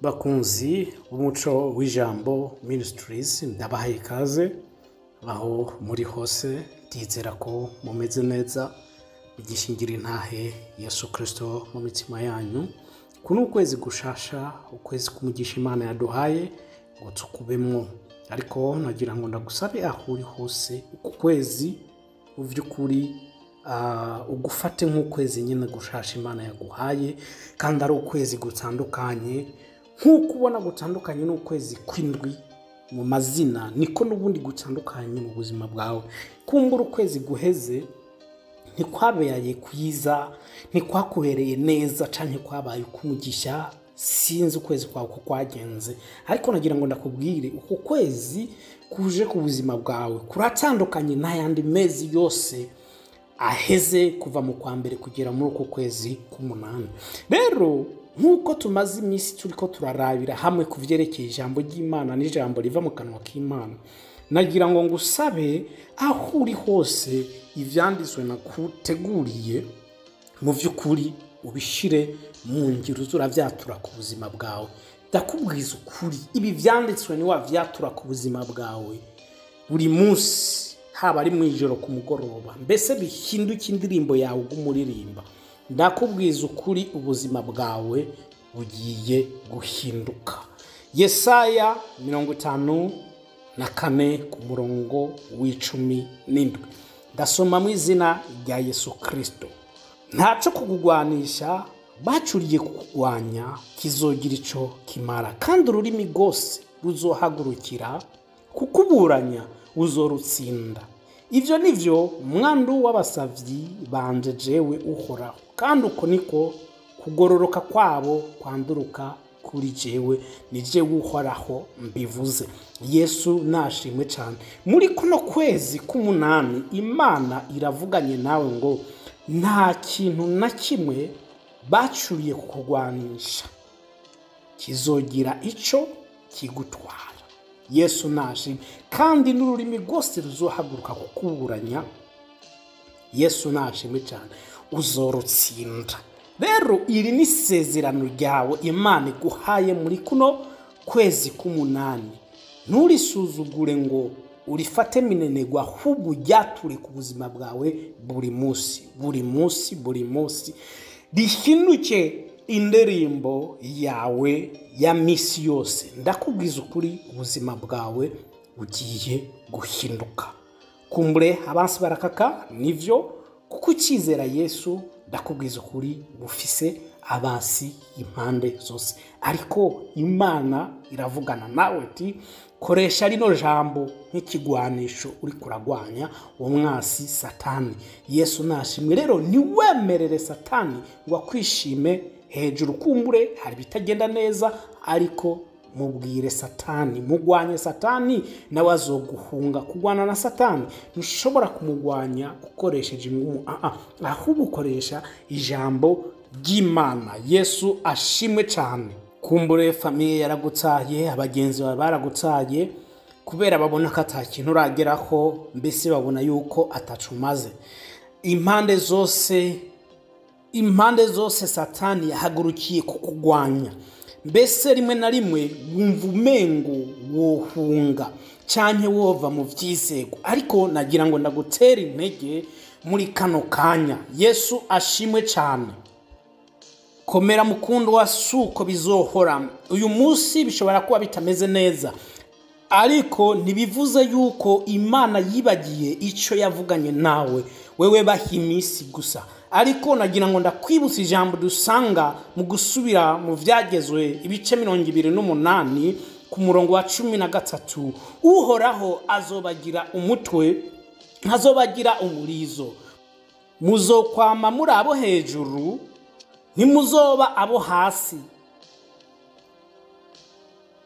bakunzi b'umuco w'ijambo ministries ndabahaye ikaze aho muri hose ndizera ko mumeze neza igishingira intahe yesu kirisito mu mitima yanyu. Ku ni ukwezi gushasha ukwezi kumugisha imana yaduhaye ngo tukubemwo ariko nagira ngo ndagusabe aho uri hose uku kwezi mu by'ukuri ah, ugufate nk'ukwezi nyine gushasha imana yaguhaye kandi ari ukwezi gutandukanye nk'uko ubona gutandukanye n'ukwezi kw'indwi mu mazina niko n'ubundi gutandukanye mu buzima bwawe. Kumbura ukwezi guheze ntikwabereye kwiza ntikwakubereye neza cyangwa kwabaye ukumugisha sinzi ukwezi kwawe uko kwagenze. Ariko nagira ngo ndakubwire uku kwezi kuje ku buzima bwawe. Kuratandukanye n'ayandi mezi yose aheze kuva mu kwa mbere kugera muri uku kwezi k'umunani. Rero nk'uko tumaze iminsi turi ko turarabira hamwe ku byerekeye ijambo ry'imana n'ijambo riva mu kanwa k'imana. Nagira ngo ngusabe aho uri hose ibyanditswe nakuteguriye mu by'ukuri ubishyire mu ngiro uzurabyatura ku buzima bwawe. Ndakubwiza ukuri ibi byanditswe niwabyatura ku buzima bwawe. Buri munsi haba ari mu ijoro ku mugoroba mbese bihinduke indirimbo yawe ugumuririmba ndakubwiza ukuri ubuzima bwawe bugiye guhinduka. Yesaya mirongo itanu na kane ku murongo w'icumi n'indwi. Ndasoma mu izina rya yesu kirisito ntacyo kukugwanisha bacuriye kukugwanya kizogira icyo kimara. Kandi ururimi rwose ruzohagurukira kukuburanya uzorutsinda. Ibyo ni byo umwandu w'abasabyi banje jewe uhoraho. Kandi uko niko kugororoka kwabo kwanduruka kuri jewe. Ni jewe uhoraho mbivuze. Yesu nashimwe cyane muri kuno kwezi k'umunani imana iravuganye nawe ngo nta kintu na kimwe bacuriye kukugwanisha. Kizogira icyo kigutwara. Yesu nashimwe kandi n'ururimi rwose ruzohaguruka kukuburanya yesu nashimwe cyane uzorutsinda. Rero iri ni isezerano ryawe imana iguhaye muri kuno kwezi k'umunani. Nturisuzugure ngo urifate minenegwa ahubwo ujyature ku buzima bwawe buri munsi buri munsi buri munsi. Rihinduke indirimbo yawe ya minsi yose. Ndakubwiza ukuri ubuzima bwawe bugiye guhinduka. Kumbure abansi barakaka ni byo kuko ukizera yesu ndakubwiza ukuri bufise abasi impande zose. Ariko imana iravugana nawe ati koresha rino jambo nk'ikigwanisho uri kuragwanya uwo mwasi satani. Yesu nashimwe. Rero ntiwemerere satani ngo akwishime hejuru kumbure hari ibitagenda neza ariko mubwire satani mugwanye satani nawe azoguhunga kurwana na satani. Ntushobora kumugwanya ukoresheje ingumu aha ahubwo ukoresha ijambo ry'imana. Yesu ashimwe cyane. Kumbure famiye yaragutsaye abagenzi bawe baragutsaye kubera babona ko ata kintu urageraho mbese babona yuko atacumaze. Impande zose impande zose satani yahagurukiye kukugwanya. Mbese rimwe na rimwe wumva umengo wohunga cyane wova mu byizego. Ariko nagira ngo ndagutere intege muri kano kanya. Yesu ashimwe cyane komera mukundo wa suko bizohora. Uyu munsi bishobora kuba bitameze neza. Ariko ntibivuze yuko imana yibagiye icyo yavuganye nawe. Wewe baha iminsi gusa. Ariko nagira ngo ndakwibutsa ijambo dusanga mu gusubira mu byagezwe ibice mirongo ibiri n'umunani ku murongo wa cumi na gatatu. Uhoraho azobagira umutwe ntazobagira umurizo. Muzokwama muri abo hejuru ntimuzoba abo hasi.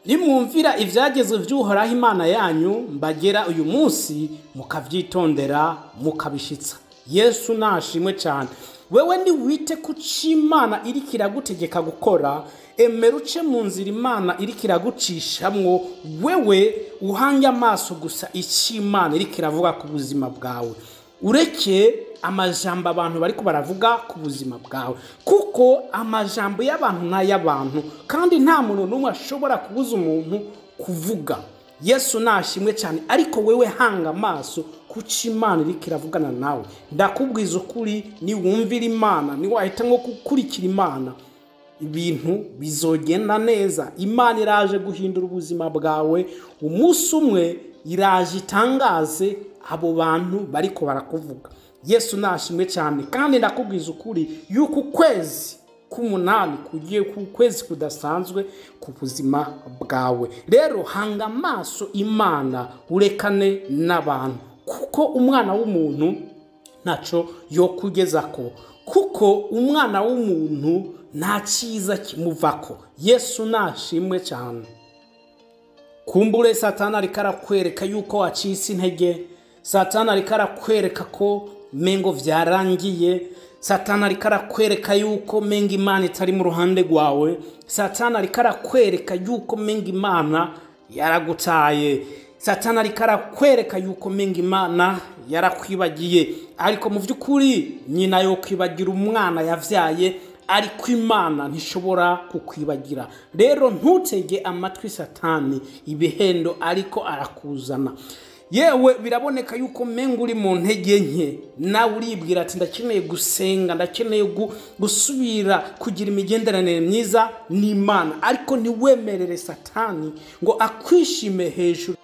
Nimwumvira ibyagezwe by'uhoraho imana yanyu mbagera uyu munsi mukabyitondera mukabishyitsa. Yesu nashimwe cyane. Wewe ntiwite ku cyo imana iri kiragutegeka gukora emera uce mu nzira imana iri kiragucishamwo wewe uhange amaso gusa icyo imana iri kiravuga ku buzima bwawe. Ureke amajambo abantu bari baravuga ku buzima bwawe. Kuko amajambo y'abantu ni ay'abantu kandi nta muntu n'umwe ashobora kubuza umuntu kuvuga. Yesu nashimwe cyane ariko wewe hanga amaso kuki imana iriko iravugana nawe? Ndakubwiza ukuri niwumvira imana niwahita nko gukurikira imana. Ibintu bizogenda neza. Imana iraje guhindura ubuzima bwawe. Umunsi umwe iraje itangaze abo bantu bariko barakuvuga. Yesu nashimwe cyane. Kandi ndakubwiza ukuri yuko ukwezi k'umunani kugiye ku kwezi kudasanzwe ku buzima bwawe. Rero hanga amaso imana urekane n'abantu. Kuko umwana w'umuntu ntacyo yo kugeza ko kuko umwana w'umuntu nta cyiza kimuvako. Yesu nashimwe cyane. Kumbure satana ariko arakwereka yuko wacitse intege. Satana ariko arakwereka ko mengo byarangiye satana ariko arakwereka yuko menga imana itari mu ruhande rwawe. Satana ariko arakwereka yuko menga imana yaragutaye. Satana ariko arakwereka yuko menga imana yarakwibagiye. Ariko mu by'ukuri nyina yo kwibagira umwana yabyaye ariko imana ntishobora kukwibagira. Rero ntutege amatwi satani ibihendo ariko arakuzana. Yewe biraboneka yuko menga uri mu ntege nke. Nawe uribwira ati ndakeneye gusenga ndakeneye gusubira kugira imigenderanire myiza n'imana. Ariko ntiwemerere satani ngo akwishime hejuru.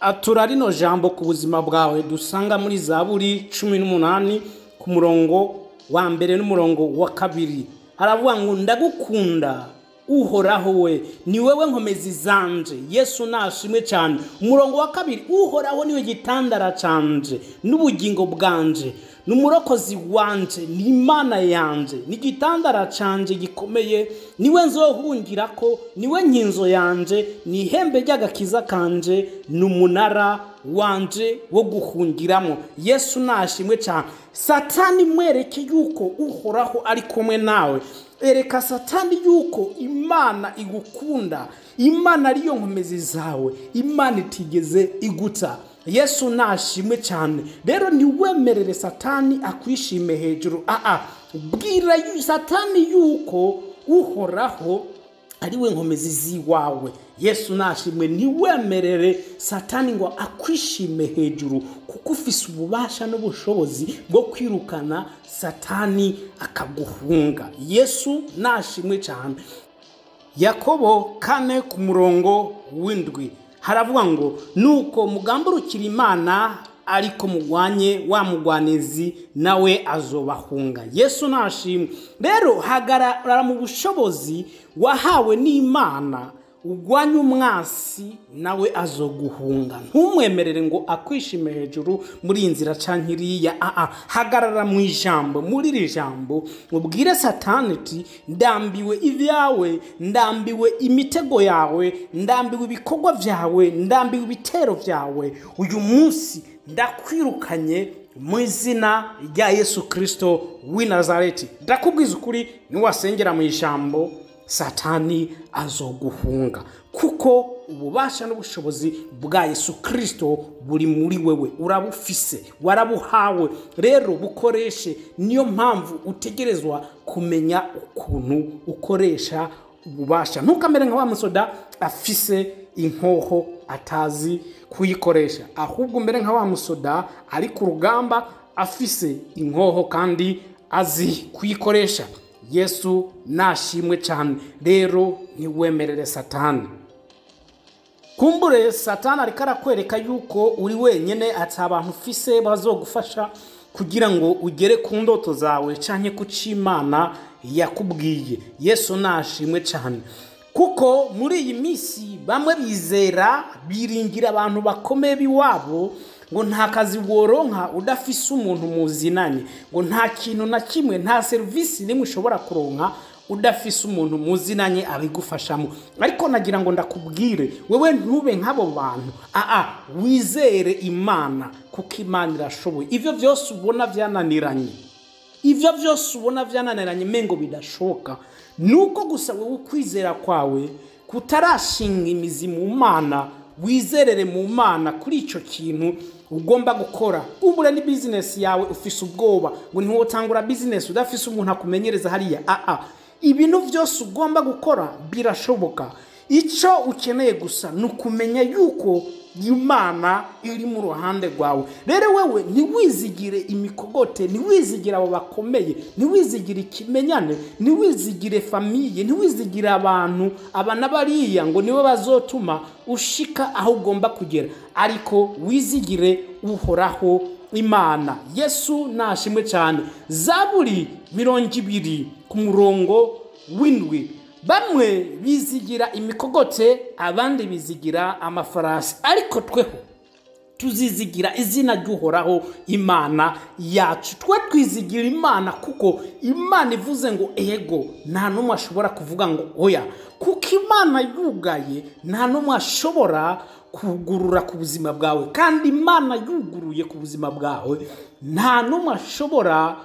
Atura rino jambo ku buzima bwawe dusanga muri zaburi cumi n'umunani ku murongo wa mbere n'umurongo wa kabiri. Haravuga ngo ndagukunda. Uhoraho we ni wowe nkomezi zanje. Yesu nashimwe cyane. Umurongo wa kabiri uhoraho ni we gitandara canje n'ubugingo bwanje ni umurokozi wanje ni imana yanje ni igitandara canje gikomeye ni we nzohungira ko ni we nkinzo yanje ni ihembe ry'agakiza kanje ni umunara wanje wo guhungiramo. Yesu nashimwe cyane. Satani mwereke yuko uhoraho ari kumwe nawe. Ereka satani yuko imana igukunda imana ariyo nkomezi zawe imana itigeze iguta. Yesu nashimwe cyane. Rero ntiwemerere satani akwishime hejuru. Aa bwira satani yuko uhoraho ari we nkomezi z'iwawe yesu nashimwe. Ntiwemerere satani ngo akwishime hejuru kuko ufise ububasha n'ubushobozi bwo kwirukana satani akaguhunga. Yesu nashimwe cyane. Yakobo kane ku murongo w'indwi. Haravuga ngo nuko mugamburukira imana ariko mugwanye wa mugwanizi nawe azobahunga. Yesu nashimwe rero hagarara mu bushobozi wahawe n'imana ugwanye umwasi nawe azoguhunga. Ntumwemerere ngo akwishime hejuru muri iyi nzira canke iriya. Aa hagarara mu ijambo muri iri jambo. Ubwire satani uti ndambiwe ibyawe ndambiwe imitego yawe ndambiwe ibikorwa byawe ndambiwe ibitero byawe uyu munsi ndakwirukanye mu izina rya yesu kirisito w'i nazareti. Ndakubwiza ukuri niwasengera mu ijambo satani azoguhunga kuko ububasha n'ubushobozi bwa yesu kirisito buri muri wewe urabufise warabuhawe. Rero bukoreshe niyo mpamvu utegerezwa kumenya ukuntu ukoresha ububasha. Ntukamere nka wa musoda afise inkoho atazi kuyikoresha. Ahubwo umere nka wa musoda ari ku rugamba afise inkoho kandi azi kuyikoresha. Yesu nashimwe cyane rero ntiwemerere satani. Kumbure satani ariko arakwereka yuko uri wenyine ati abantu ufise bazogufasha kugira ngo ugere ku ndoto zawe cyangwa ku cy'imana yakubwiye. Yesu nashimwe cyane kuko muri iyi minsi bamwe bizera biringira abantu bakomeye b'iwabo ngo nta kazi woronka udafise umuntu muzinanye ngo nta kintu na kimwe nta serivisi nimwe ushobora kuronka udafise umuntu muzinanye abigufashamo. Ariko nagira ngo ndakubwire wewe ntube nk'abo bantu. Aa wizere imana kuko imana irashoboye. Ibyo byose ubona byananiranye ibyo byose ubona byananiranye mengo bidashoboka ni uko gusa wowe ukwizera kwawe kutarashinga imizi mu mana wizerere mu mana kuri icyo kintu ugomba gukora. Kumbure ni bizinesi yawe ufise ubwoba. Ngo ntiwotangura bizinesi udafise umuntu akumenyereza hariya. Aa ibintu byose ugomba gukora birashoboka. Icyo ukeneye gusa ni ukumenya yuko imana iri mu ruhande rwawe. Rero wewe ntiwizigire imikogote ntiwizigire abo bakomeye ntiwizigire ikimenyane ntiwizigire famiye ntiwizigire abantu aba na bariya ngo nibo bazotuma ushika aho ugomba kugera. Ariko wizigire uhoraho imana. Yesu nashimwe cyane. Zaburi mirongo ibiri ku murongo w'indwi. Bamwe bizigira imikogote abandi bizigira amafarasi. Ariko tweho tuzizigira izina ry'uhoraho imana yacu. Twe twizigira imana kuko imana ivuze ngo ego nta n'umwe ashobora kuvuga ngo oya. Kuko imana yugaye nta n'umwe ashobora kugurura ku buzima bwawe. Kandi imana yuguruye ku buzima bwawe nta n'umwe ashobora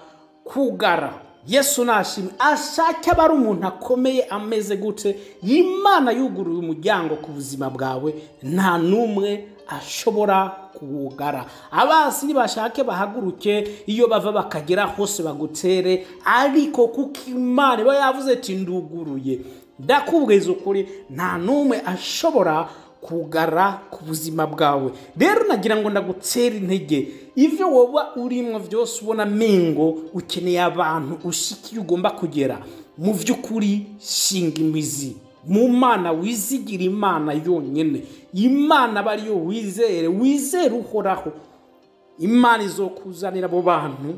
kugara. Yesu nashimwe ashake aba ari umuntu akomeye ameze gute? Imana yuguruye umuryango ku buzima bwawe nta n'umwe ashobora kuwugara. Abasi nibashake bahaguruke iyo bava bakagera hose bagutere ariko kuko imana iba yavuze ati nduguruye. Ndakubwiza ukuri nta n'umwe ashobora kugara ku buzima bwawe. Rero nagira ngo ndagutere intege. Ibyo woba urimo byose ubona mingo ukeneye abantu ushikiye ugomba kugera. Mu by'ukuri shinga imizi. Mu mana wizigira imana yonyine imana aba ariyo wizere wizere uhoraho. Imana izokuzanira abo bantu.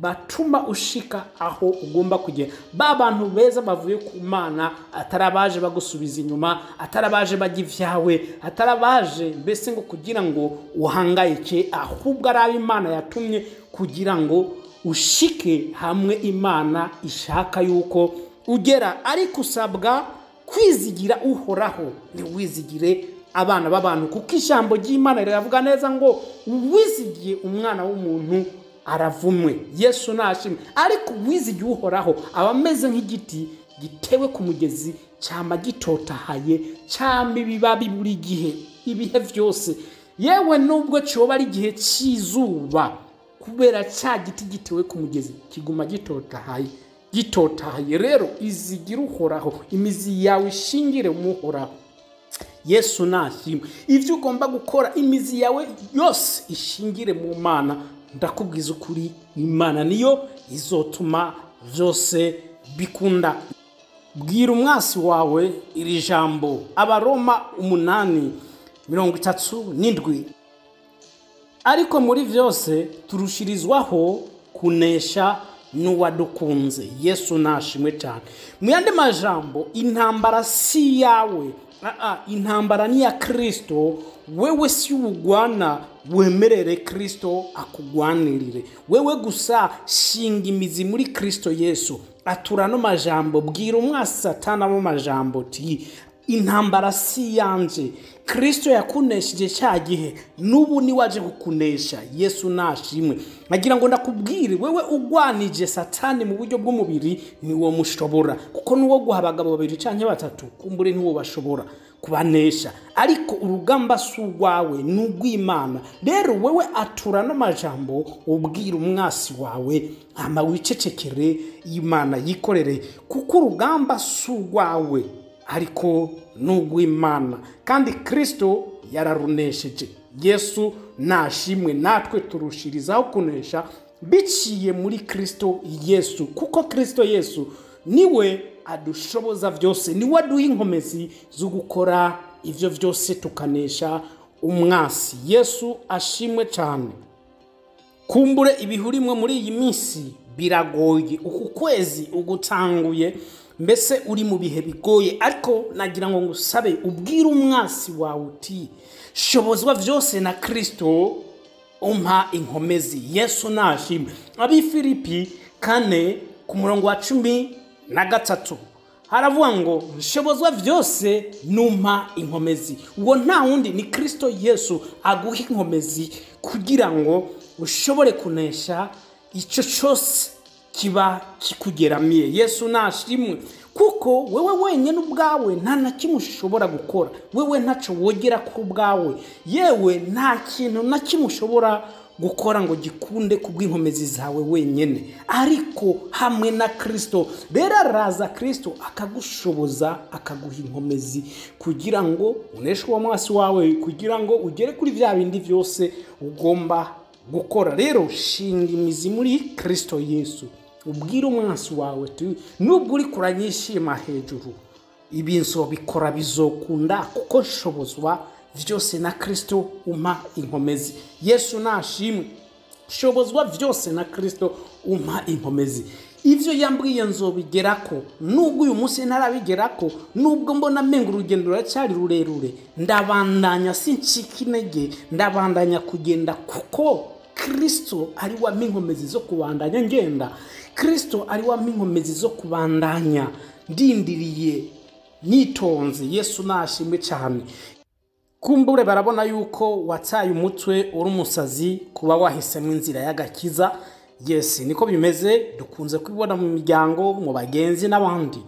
Batuma ushika aho ugomba kugera ba bantu beza bavuye ku mana atari abaje bagusubiza inyuma atari abaje bajya ibyawe atari abaje mbese ngo kugira ngo uhangayike ahubwo ari abo imana yatumye kugira ngo ushike hamwe imana ishaka yuko ugera. Ariko usabwa kwizigira uhoraho ntiwizigire abana b'abantu kuko ijambo ry'imana riravuga neza ngo uwizigiye umwana w'umuntu aravumwe. Yesu nashimwe. Ariko uwizigiye uhoraho aba ameze nk'igiti gitewe ku mugezi cyama gitotahaye cyama ibibabi buri gihe ibihe byose. Yewe nubwo cyoba ari igihe cy'izuba kubera cya giti gitewe ku mugezi kiguma gitotahaye gitotahaye. Rero izigira uhoraho imizi yawe ishingire umuhoraho yesu nashimwe. Ibyo ugomba gukora imizi yawe yose ishingire mu mana. Ndakubwiza ukuri imana niyo izotuma byose bikunda. Bwira umwasi wawe iri jambo abaroma umunani mirongo itatu n'indwi. Ariko muri byose turushirizwaho kunesha n'uwadukunze. Yesu nashimwe cyane. Mu yandi majambo intambara si yawe intambara ni iya kirisito wewe si urwana wemerere kirisito akugwanirire. Wewe gusa shinga imizi muri kirisito yesu. Atura no majambo bwira umwasi satana majambo ti intambara si yanje. Kirisito yakunesheje cya gihe n'ubu niwaje kukunesha. Yesu nashimwe nagira ngo ndakubwire wewe ugwanije satani mu buryo bw'umubiri niwo mushobora. Kuko n'uwo guha abagabo babiri cyangwa batatu kumbure niwo bashobora kubanesha. Ariko urugamba si urwawe ni urw'imana. Rero wewe atura n'amajambo ubwira umwasi wawe wicecekere imana yikorere. Kuko urugamba si urwawe. Ariko ni urw'imana kandi kirisito yararunesheje. Yesu nashimwe natwe turushirizaho kunesha biciye muri kirisito yesu. Kuko kirisito yesu ni we adushoboza byose ni we aduha inkomezi zo gukora ibyo byose tukanesha umwasi. Yesu ashimwe cyane. Kumbure ibihurimwe muri iyi minsi biragoye. Uku kwezi ugutanguye mbese uri mu bihe bigoye? Ariko nagira ngo ngusabe ubwire umwasi wawe uti shobozwa byose na kirisito umpa inkomezi. Yesu nashimwe. Abifilipi kane ku murongo wa cumi na gatatu. Haravuga ngo nshobozwa byose numpa inkomezi. Uwo nta wundi ni kirisito yesu aguha inkomezi kugira ngo ushobore kunesha icyo cyose kiba kikugeramiye. Yesu nashimwe kuko wewe wenyine ubwawe nta na kimwe ushobora gukora. Wewe ntacyo wogera ku bwawe yewe nta kintu na kimwe ushobora gukora ngo gikunde ku bw'inkomezi zawe wenyine. Ariko hamwe na kirisito rero araza kirisito akagushoboza akaguha inkomezi. Kugira ngo uneshe uwo mwasi wawe kugira ngo ugere kuri bya bindi byose ugomba gukora. Rero shinga imizi muri kirisito yesu. Ubwire umwansi wawe nubwo uri kuranyishima hejuru. Ibinso bikora bizokunda kuko nshobozwa byose na kirisito umpa inkomezi. Yesu nashimwe. Shobozwa byose na kirisito umpa inkomezi. Ibyo yambwiye nzobigera ko nubwo uyu munsi ntarabigera ko nubwo mbona amenga urugendo ruracyari rurerure ndabandanya sincika intege ndabandanya kugenda kuko kirisito ari wampa inkomezi zo kubandanya ngenda. Kirisito ari wampa inkomezi zo kubandanya. Ndindiriye nitonze. Yesu nashimwe cyane. Kumbure barabona yuko wataye umutwe uri umusazi kuba wahisemo inzira y'agakiza. Yesi niko bimeze. Dukunze kubibona mu miryango mu bagenzi n'abandi.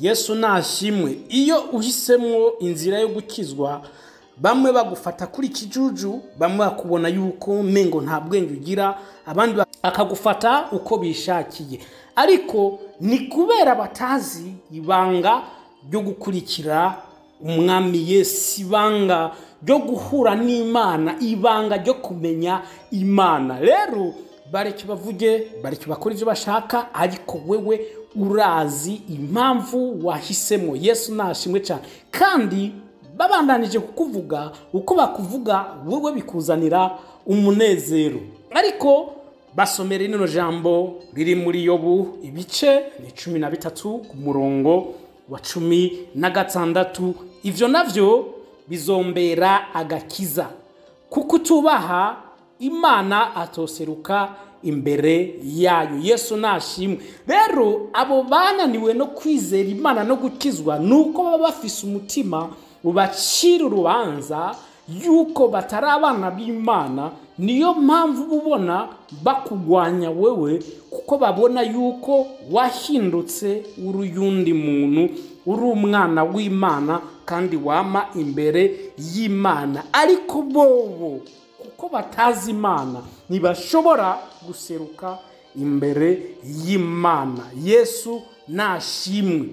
Yesu nashimwe. Iyo uhisemo inzira yo gukizwa bamwe bagufata kuri kijuju bamwe bakubona yuko mengo nta bwenge ugira abandi bakagufata uko bishakiye. Ariko ni kubera batazi ibanga ryo gukurikira umwami Yesu ibanga ryo guhura n'imana ibanga ryo kumenya imana. Rero bareke bavuge bareke bakora ibyo bashaka ariko wewe urazi impamvu wahisemo. Yesu nashimwe cyane. Kandi babandanije kukuvuga uko bakuvuga wowe bikuzanira umunezero. Ariko basomera rino jambo riri muri yobu ibice ni cumi na bitatu ku murongo wa cumi na gatandatu. Ibyo na byo bizombera agakiza. Kuko utubaha imana atoseruka imbere yayo. Yesu nashimwe. Rero abo bananiwe no kwizera imana no gukizwa ni uko baba bafise umutima ubacira urubanza yuko batari abana b'imana niyo mpamvu uba ubona bakugwanya wewe kuko babona yuko wahindutse uri uyundi muntu uri umwana w'imana kandi wama imbere y'imana. Ariko bobo kuko batazi imana ntibashobora guseruka imbere y'imana. Yesu nashimwe.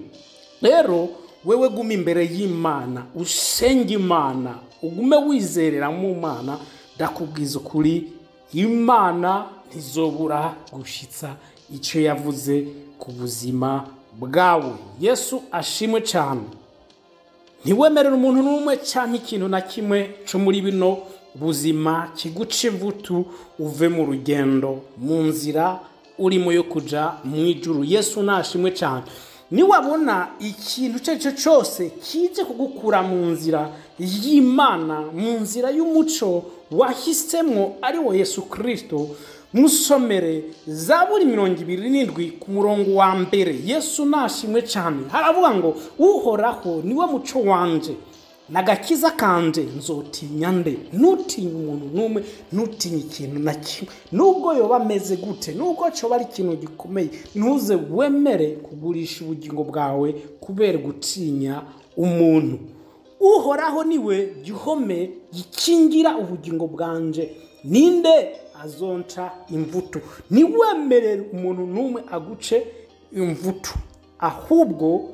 Rero wewe guma imbere y'imana usenge imana ugume wizerera mu mana ndakubwiza ukuri imana ntizobura gushyitsa icyo yavuze ku buzima bwawe. Yesu ashimwe cyane. Ntiwemerere umuntu n'umwe cyangwa ikintu na kimwe cyo muri bino buzima kiguca ivutu uve mu rugendo mu nzira urimo yo kujya mu ijuru. Yesu nashimwe cyane. Niwabona ikintu icyo ari cyo cyose kijye kugukura mu nzira y'imana mu nzira y'umuco wahisemo ari wo yesu kirisito musomere za buri mirongo ibiri n'indwi ku murongo wa mbere. Yesu nashimwe cyane. Haravuga ngo uhoraho ni we muco wanje. Nagakiza kanje nzotinya nde? Ntutinye umuntu n'umwe ntutinye ikintu na kimwe. Nubwo yoba ameze gute nubwo cyoba ari ikintu gikomeye ntuze wemere kugurisha ubugingo bwawe kubera gutinya umuntu. Uhoraho ni we gihome gikingira ubugingo bwanje. Ninde? Azonca imvuto ntiwemerere umuntu n'umwe aguce imvuto ahubwo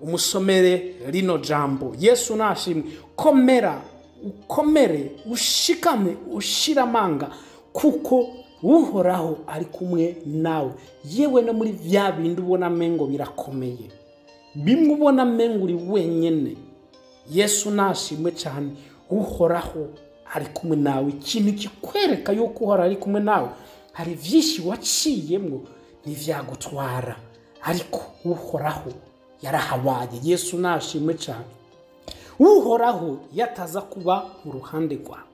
umusomere rino jambo. Yesu nashimwe komera ukomere ushikame ushira amanga kuko uhoraho ari kumwe nawe. Yewe no muri bya bindi ubona amengo birakomeye. Bimwe ubona amengo uri wenyine yesu nashimwe cyane. Uhoraho ari kumwe nawe. Ikintu kikwereka yuko uhoraho ari kumwe nawe hari byinshi waciyemo ntibyagutwara. Ariko uhoraho yarahabaye yesu nashimwe cyane. Uhoraho yataza kuba mu ruhande rwawe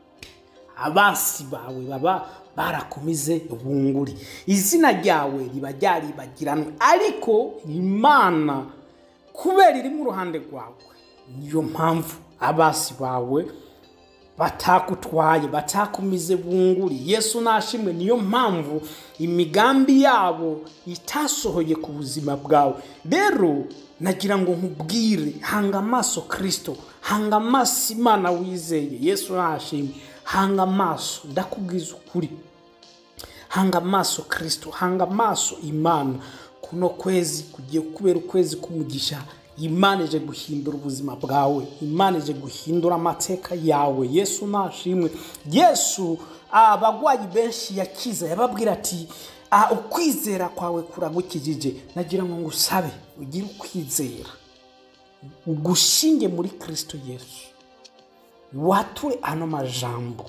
abasi bawe baba barakomize bunguri izina ryawe riba ryaribagiranwe. Ariko imana kubera iri mu ruhande rwawe niyo mpamvu abasi bawe batakutwaye batakumize bunguri. Yesu nashimwe niyo mpamvu imigambi yabo itasohoye ku buzima bwawe. Rero nagira ngo nkubwire hanga amaso kirisito hanga amaso imana wizeye. Yesu nashimwe hanga amaso ndakubwiza ukuri. Hanga amaso kirisito hanga amaso imana. Kuno kwezi kugiye kubera ukwezi k'umugisha imana ije guhindura ubuzima bwawe. Imana ije guhindura amateka yawe. Yesu nashimwe yesu abagwayi benshi yakiza yababwira ati "Ah, ukwizera kwawe kuragukijije. Nagira ngo ngusabe ugire ukwizera. Ugushinge muri kirisito yesu. Wature ano majambo.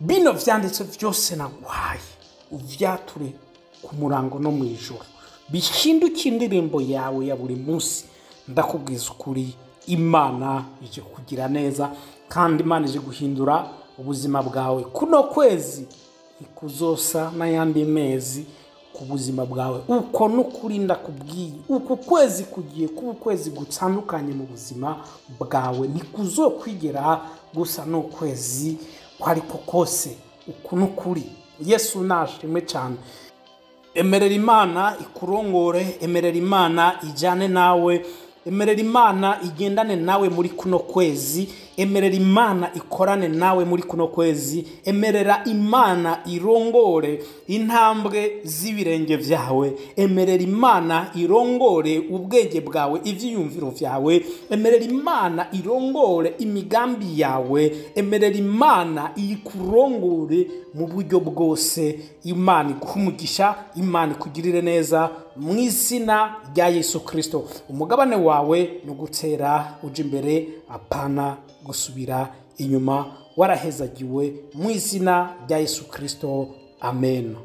Bino vyanditse byose naguhaye uvyature ku murango no mu ijoro bihinduke indirimbo yawe ya buri munsi. Ndakubwiza ukuri imana ije kugira neza kandi imana ije guhindura ubuzima bwawe. Kuno kwezi ikuzosa n'ayandi mezi ku buzima bwawe. Uko n'ukuri ndakubwiye. Uku kwezi kugiye kuba ukwezi gutandukanye mu buzima bwawe. Ntikuzokwigera gusa n'ukwezi ko ariko kose. Uku n'ukuri. Yesu nashimwe cyane. Emerera imana ikurongore emerera imana ijyane nawe emerera imana igendane nawe muri kuno kwezi. Emerera imana ikorane nawe muri kuno kwezi. Emerera imana irongore intambwe z'ibirenge byawe emerera imana irongore ubwenge bwawe ibyiyumviro byawe emerera imana irongore imigambi yawe. Emerera imana ikurongore mu buryo bwose. Imana iguha imana ikugirire neza mu izina rya yesu kirisito umugabane wawe ni ugutera ujya imbere. Apana gusubira inyuma warahezagiwe mu izina rya yesu kirisito amen.